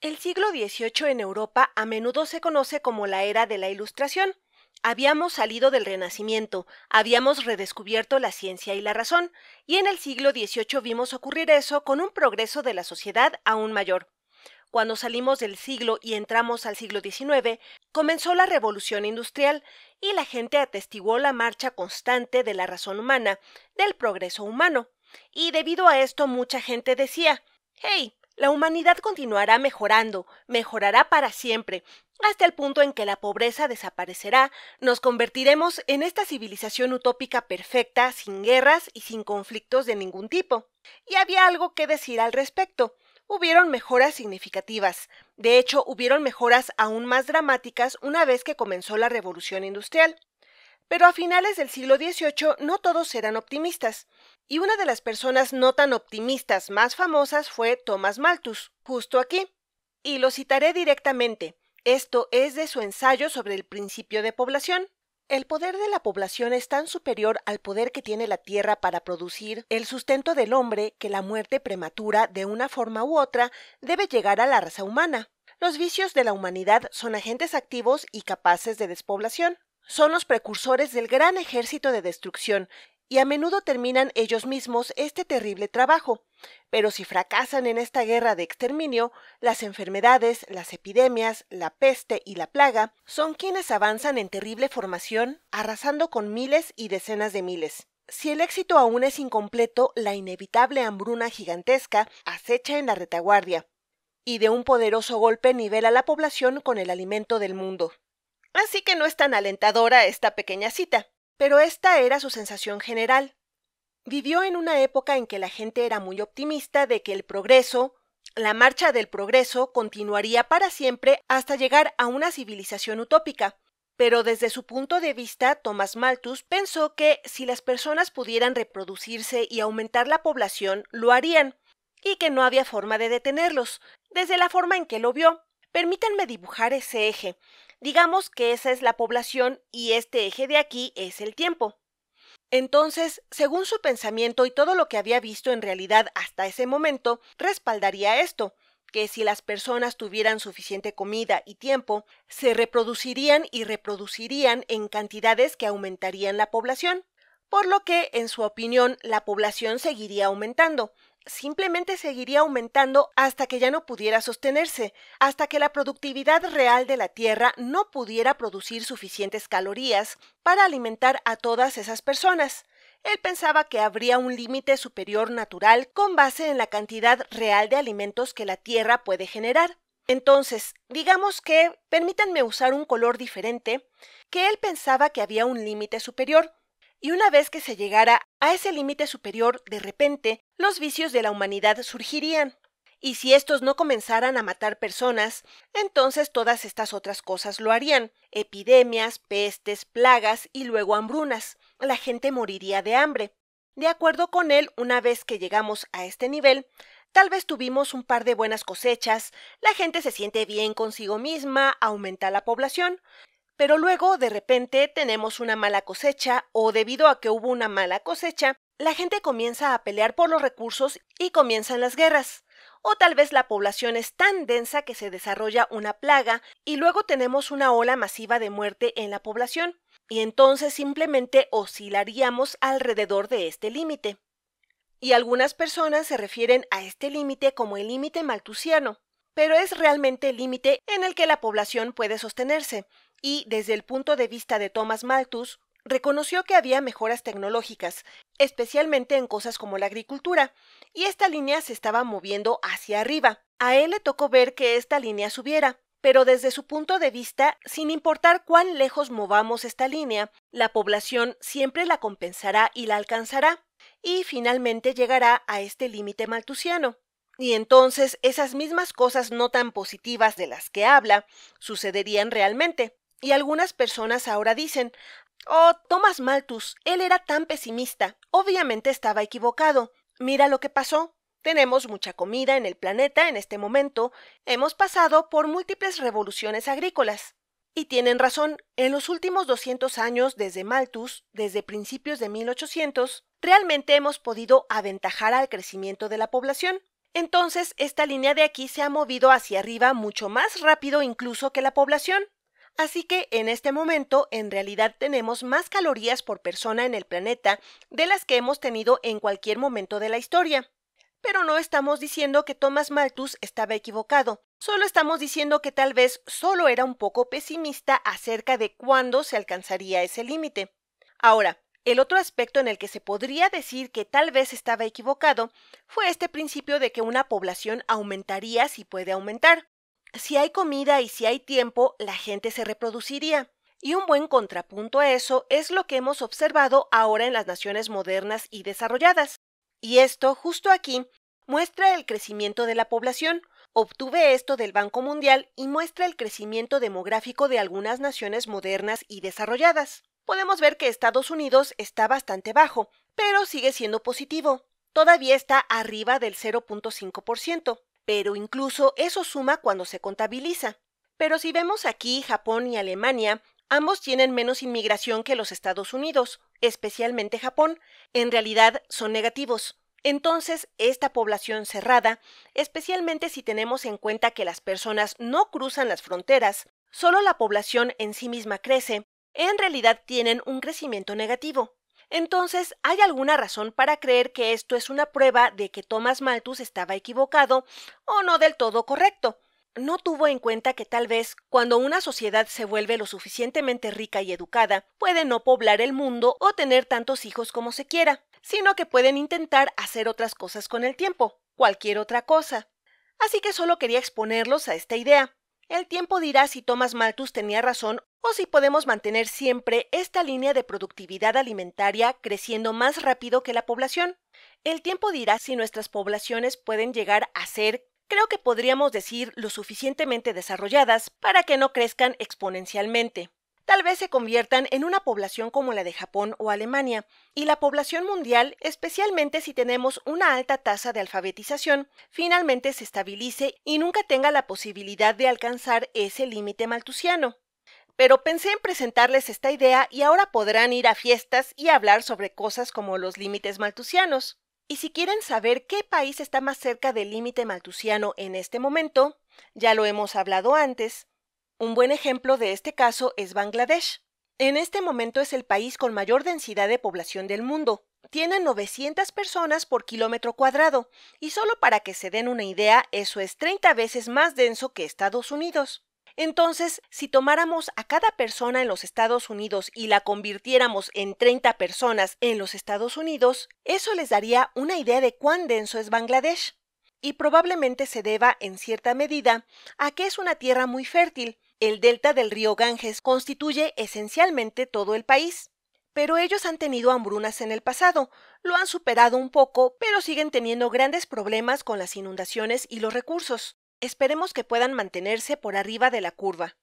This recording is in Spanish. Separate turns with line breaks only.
El siglo XVIII en Europa a menudo se conoce como la era de la Ilustración. Habíamos salido del Renacimiento, habíamos redescubierto la ciencia y la razón, y en el siglo XVIII vimos ocurrir eso con un progreso de la sociedad aún mayor. Cuando salimos del siglo y entramos al siglo XIX, comenzó la revolución industrial y la gente atestiguó la marcha constante de la razón humana, del progreso humano. Y debido a esto mucha gente decía, hey, la humanidad continuará mejorando, mejorará para siempre, hasta el punto en que la pobreza desaparecerá, nos convertiremos en esta civilización utópica perfecta, sin guerras y sin conflictos de ningún tipo. Y había algo que decir al respecto. Hubieron mejoras significativas. De hecho, hubieron mejoras aún más dramáticas una vez que comenzó la revolución industrial. Pero a finales del siglo XVIII no todos eran optimistas, y una de las personas no tan optimistas más famosas fue Thomas Malthus, justo aquí. Y lo citaré directamente. Esto es de su ensayo sobre el principio de población. El poder de la población es tan superior al poder que tiene la Tierra para producir el sustento del hombre que la muerte prematura, de una forma u otra, debe llegar a la raza humana. Los vicios de la humanidad son agentes activos y capaces de despoblación son los precursores del gran ejército de destrucción, y a menudo terminan ellos mismos este terrible trabajo. Pero si fracasan en esta guerra de exterminio, las enfermedades, las epidemias, la peste y la plaga son quienes avanzan en terrible formación, arrasando con miles y decenas de miles. Si el éxito aún es incompleto, la inevitable hambruna gigantesca acecha en la retaguardia, y de un poderoso golpe nivela la población con el alimento del mundo. Así que no es tan alentadora esta pequeña cita, pero esta era su sensación general. Vivió en una época en que la gente era muy optimista de que el progreso, la marcha del progreso, continuaría para siempre hasta llegar a una civilización utópica. Pero desde su punto de vista, Thomas Malthus pensó que si las personas pudieran reproducirse y aumentar la población, lo harían, y que no había forma de detenerlos, desde la forma en que lo vio. Permítanme dibujar ese eje. Digamos que esa es la población y este eje de aquí es el tiempo. Entonces, según su pensamiento y todo lo que había visto en realidad hasta ese momento, respaldaría esto, que si las personas tuvieran suficiente comida y tiempo, se reproducirían y reproducirían en cantidades que aumentarían la población, por lo que, en su opinión, la población seguiría aumentando, simplemente seguiría aumentando hasta que ya no pudiera sostenerse, hasta que la productividad real de la Tierra no pudiera producir suficientes calorías para alimentar a todas esas personas. Él pensaba que habría un límite superior natural con base en la cantidad real de alimentos que la Tierra puede generar. Entonces, digamos que, permítanme usar un color diferente, que él pensaba que había un límite superior, y una vez que se llegara a ese límite superior, de repente, los vicios de la humanidad surgirían. Y si estos no comenzaran a matar personas, entonces todas estas otras cosas lo harían. Epidemias, pestes, plagas y luego hambrunas. La gente moriría de hambre. De acuerdo con él, una vez que llegamos a este nivel, tal vez tuvimos un par de buenas cosechas, la gente se siente bien consigo misma, aumenta la población, pero luego de repente tenemos una mala cosecha o debido a que hubo una mala cosecha, la gente comienza a pelear por los recursos y comienzan las guerras. O tal vez la población es tan densa que se desarrolla una plaga y luego tenemos una ola masiva de muerte en la población, y entonces simplemente oscilaríamos alrededor de este límite. Y algunas personas se refieren a este límite como el límite maltusiano, pero es realmente el límite en el que la población puede sostenerse, y desde el punto de vista de Thomas Malthus, reconoció que había mejoras tecnológicas, especialmente en cosas como la agricultura, y esta línea se estaba moviendo hacia arriba. A él le tocó ver que esta línea subiera, pero desde su punto de vista, sin importar cuán lejos movamos esta línea, la población siempre la compensará y la alcanzará, y finalmente llegará a este límite maltusiano. Y entonces esas mismas cosas no tan positivas de las que habla sucederían realmente. Y algunas personas ahora dicen, oh, Thomas Malthus, él era tan pesimista, obviamente estaba equivocado. Mira lo que pasó. Tenemos mucha comida en el planeta en este momento, hemos pasado por múltiples revoluciones agrícolas. Y tienen razón, en los últimos 200 años desde Malthus, desde principios de 1800, realmente hemos podido aventajar al crecimiento de la población. Entonces, esta línea de aquí se ha movido hacia arriba mucho más rápido incluso que la población. Así que en este momento en realidad tenemos más calorías por persona en el planeta de las que hemos tenido en cualquier momento de la historia. Pero no estamos diciendo que Thomas Malthus estaba equivocado, solo estamos diciendo que tal vez solo era un poco pesimista acerca de cuándo se alcanzaría ese límite. Ahora, el otro aspecto en el que se podría decir que tal vez estaba equivocado fue este principio de que una población aumentaría si puede aumentar. Si hay comida y si hay tiempo, la gente se reproduciría. Y un buen contrapunto a eso es lo que hemos observado ahora en las naciones modernas y desarrolladas. Y esto, justo aquí, muestra el crecimiento de la población. Obtuve esto del Banco Mundial y muestra el crecimiento demográfico de algunas naciones modernas y desarrolladas. Podemos ver que Estados Unidos está bastante bajo, pero sigue siendo positivo. Todavía está arriba del 0.5%, pero incluso eso suma cuando se contabiliza. Pero si vemos aquí Japón y Alemania, ambos tienen menos inmigración que los Estados Unidos, especialmente Japón, en realidad son negativos. Entonces, esta población cerrada, especialmente si tenemos en cuenta que las personas no cruzan las fronteras, solo la población en sí misma crece, en realidad tienen un crecimiento negativo. Entonces, ¿hay alguna razón para creer que esto es una prueba de que Thomas Malthus estaba equivocado o no del todo correcto? no tuvo en cuenta que tal vez cuando una sociedad se vuelve lo suficientemente rica y educada, puede no poblar el mundo o tener tantos hijos como se quiera, sino que pueden intentar hacer otras cosas con el tiempo, cualquier otra cosa. Así que solo quería exponerlos a esta idea. El tiempo dirá si Thomas Malthus tenía razón o si podemos mantener siempre esta línea de productividad alimentaria creciendo más rápido que la población. El tiempo dirá si nuestras poblaciones pueden llegar a ser creo que podríamos decir lo suficientemente desarrolladas para que no crezcan exponencialmente. Tal vez se conviertan en una población como la de Japón o Alemania, y la población mundial, especialmente si tenemos una alta tasa de alfabetización, finalmente se estabilice y nunca tenga la posibilidad de alcanzar ese límite maltusiano. Pero pensé en presentarles esta idea y ahora podrán ir a fiestas y hablar sobre cosas como los límites maltusianos. Y si quieren saber qué país está más cerca del límite maltusiano en este momento, ya lo hemos hablado antes, un buen ejemplo de este caso es Bangladesh. En este momento es el país con mayor densidad de población del mundo. Tiene 900 personas por kilómetro cuadrado, y solo para que se den una idea, eso es 30 veces más denso que Estados Unidos. Entonces, si tomáramos a cada persona en los Estados Unidos y la convirtiéramos en 30 personas en los Estados Unidos, eso les daría una idea de cuán denso es Bangladesh. Y probablemente se deba, en cierta medida, a que es una tierra muy fértil. El delta del río Ganges constituye esencialmente todo el país. Pero ellos han tenido hambrunas en el pasado, lo han superado un poco, pero siguen teniendo grandes problemas con las inundaciones y los recursos. Esperemos que puedan mantenerse por arriba de la curva.